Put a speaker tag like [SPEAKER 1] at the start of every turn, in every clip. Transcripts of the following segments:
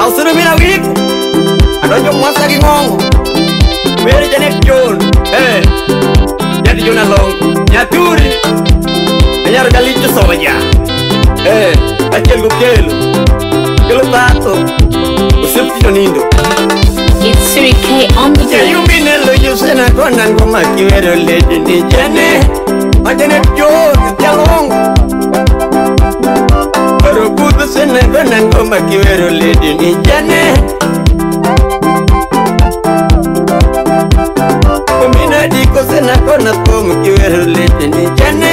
[SPEAKER 1] awusunumira wipo adonjo mwasa gi ng'ongo mere janet john jad eh. john along nyaturi anyaro jalicho soja eh. achiel gokelo kelo tato osepticho nindo yumineloyosena konango makiwero lejini jene ma janet john me go na koma kiwero lady ni jane Kumina di ko se na ko na koma kiwero lady ni jane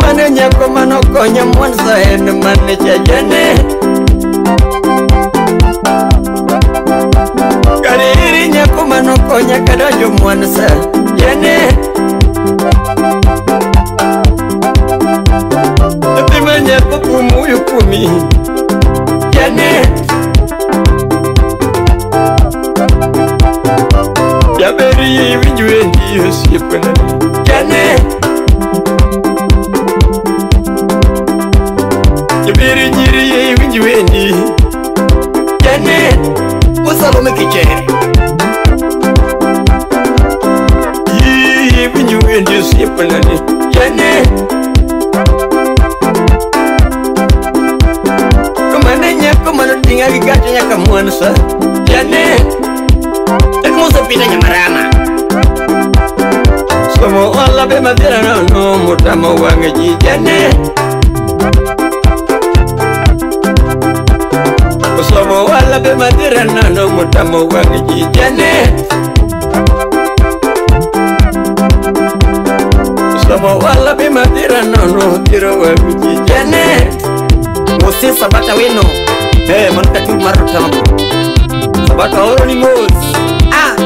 [SPEAKER 1] Mane nya ko mano ko nya mon sa en mane cha jane Kariri nya ko mano ko nya kadajo mon sa jane Thank you. yeko kumu yukumi yene yaberi yibijwe ndiyo sipene yene yaberi njiri yibijwe ndi yene usalome kicheri yibijwe ndiyo sipene yene yene kinyagi gacho nyaka mwan sa jane tak mo sa pita nya marama somo ala be madera no no muta mo wange ji jane somo ala be madera no no muta mo wange ji jane somo ala be madera no no tiro wa ji jane mo se sabata we no Hey, man, that you marry them. But our only moves. Ah,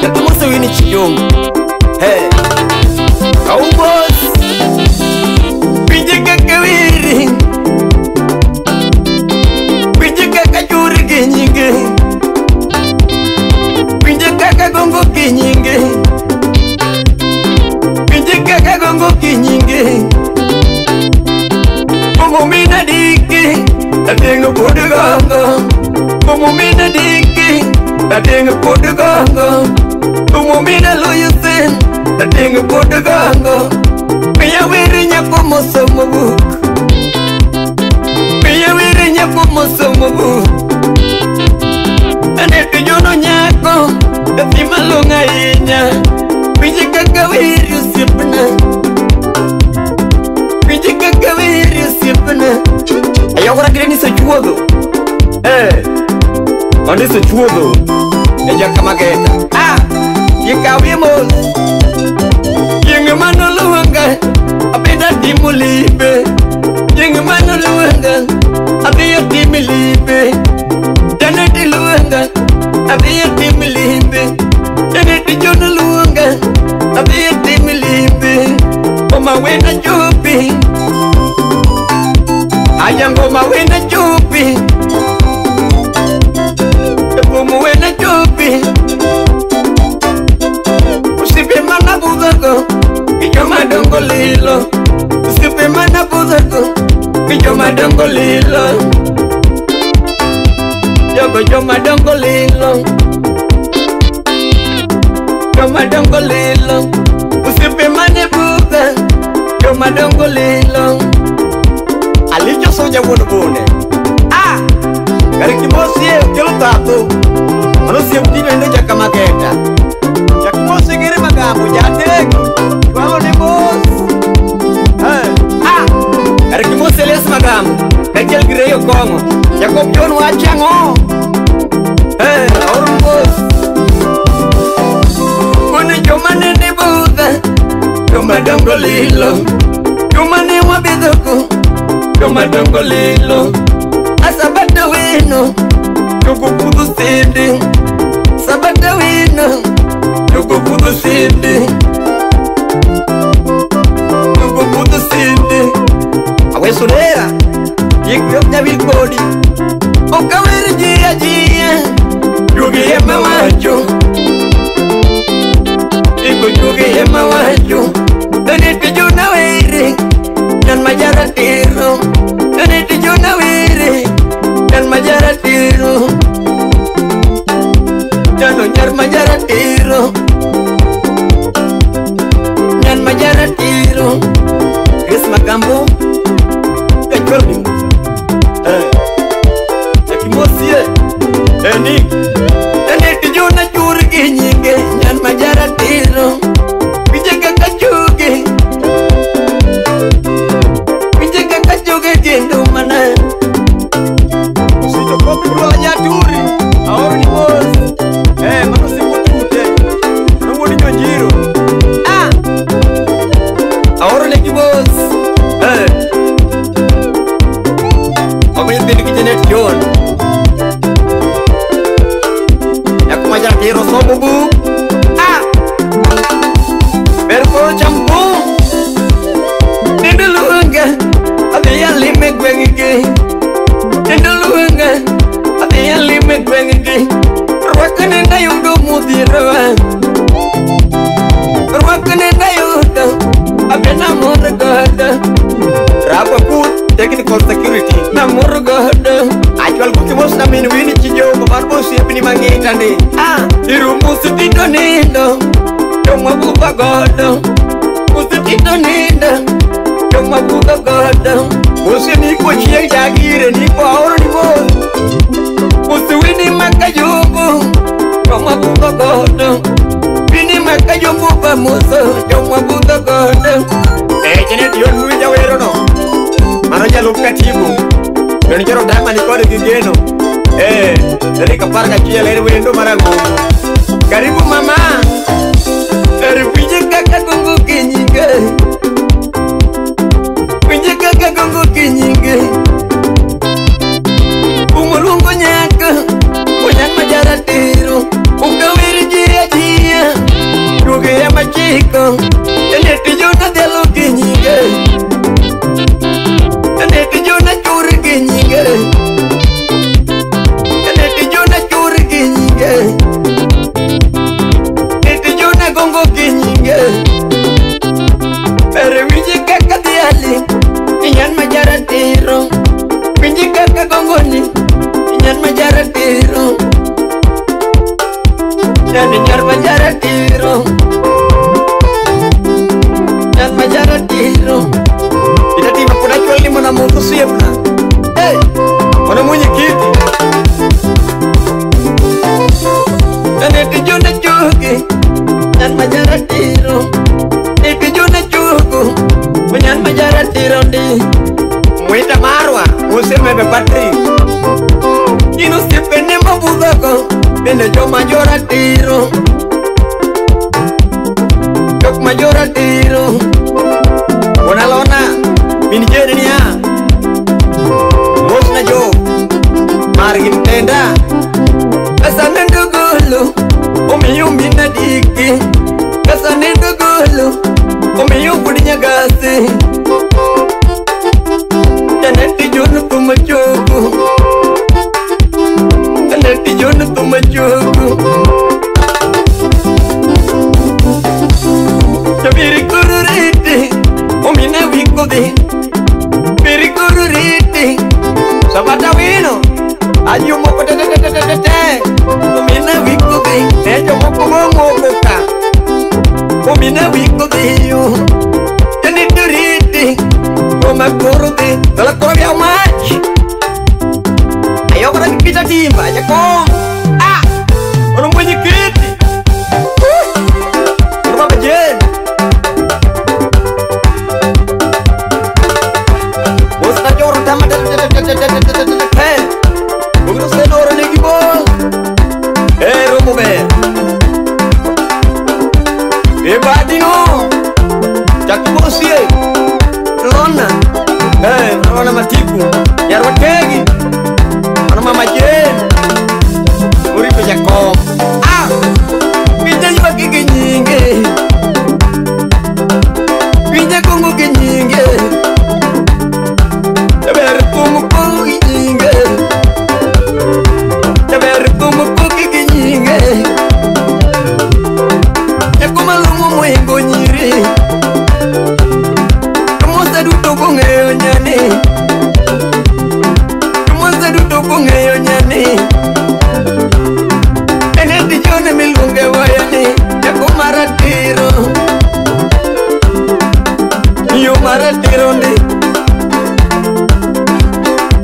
[SPEAKER 1] that you must win it, young. Hey, how was? Pijaka kaviri. Pijaka kajuri kenyenge. Pijaka kagongo kenyenge. umumine dingi ndadenge podekanga umumine luyisen ndadenge podekanga miyawirinyekumusomubuk miyawirinyekumusomubuk mane sechuodho e jakamageta a ikawi mos yinge manoluwanga abeda timo libe yinge manoluwanga adhiyo timi libe janeti luwanga adhiyo timi limbe janeti jonoluwanga adhiyo timi limbe omawena jopi ayango mawena lilo sipimana kuzeko kijomadongo lilo jogo jomadongo lilo jomadongo lilo usipimane buga jomadongo lilo alichosoja wuon bune, bune. lelo yomane wa bidoko yomadongo lelo asabata wino yokofudu sende sabata wino yokofudu sende yokofudu sende awesulera yekuyokyabikoli okaweri jiyajiya yogeyemawacho diro nan majara diro es magambo kacorbi technical security namoro gohodo achwal kukimosnamin wini chijogo mar bosiepni mang'ita ni a irum usutito nindo jomwabuga godo usutito nindo jomwabuga godo mose nikwo chieg jagire nikwo aoro ni mos usi wini maka jogo jomwabuga godo wini maka jomuba moso jomwabuga godo echene tiyon muwijawerono manyalo ka timo en chero dama ni kode gi geno e eh, tarik apar gachiel en wendo maragogo karibu mama perikururite omine wikodhi perikururite sabata wino ayomoko tetetetetete omine wikodhi nejomoko momokoka omine wikodhiyo ebadino jakbosie lona e eh, hey, anamatiku yarwakegi anamamajee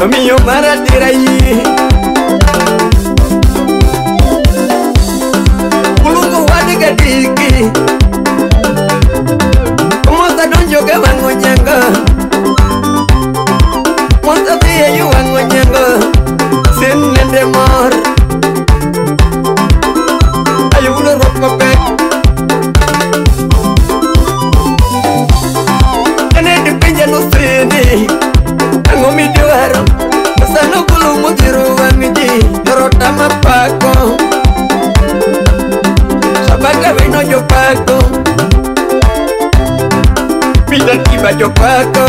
[SPEAKER 1] Minha tira aí back